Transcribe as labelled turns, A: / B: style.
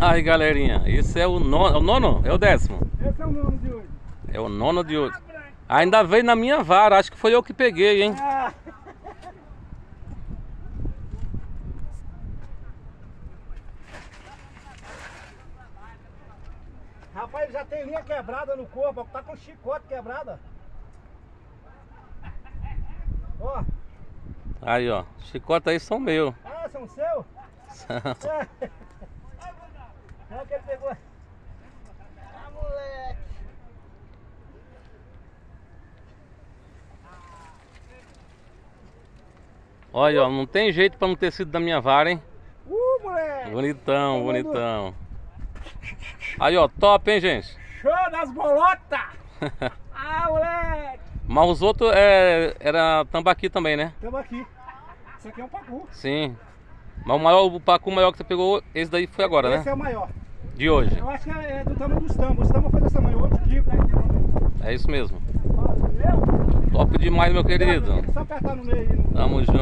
A: Aí galerinha, esse é o nono, é o nono? É o décimo?
B: Esse é o nono de hoje.
A: É o nono de hoje. Ainda veio na minha vara, acho que foi eu que peguei, hein?
B: Ah. Rapaz, ele já tem linha quebrada no corpo, ó, tá com chicote quebrada. Ó,
A: Aí ó, chicote aí são meu.
B: ah, são seu? É. Olha o que ele pegou. Ah, moleque.
A: Olha ó, não tem jeito pra não ter sido da minha vara, hein?
B: Uh, moleque.
A: Bonitão, bonitão. Aí ó, top, hein gente?
B: Show das bolotas. Ah, moleque.
A: Mas os outros é, era tambaqui também, né?
B: Tamo aqui. Isso aqui é um pacu.
A: Sim. Mas o maior, o pacu maior que você pegou, esse daí foi agora,
B: Esse
A: né?
B: é o maior.
A: De hoje.
B: Eu acho que é do tamanho dos tambos. Os tambos foi desse tamanho. Outro digo, né?
A: É isso mesmo.
B: Valeu.
A: Top demais, meu querido.
B: Só apertar no meio no-
A: Tamo junto.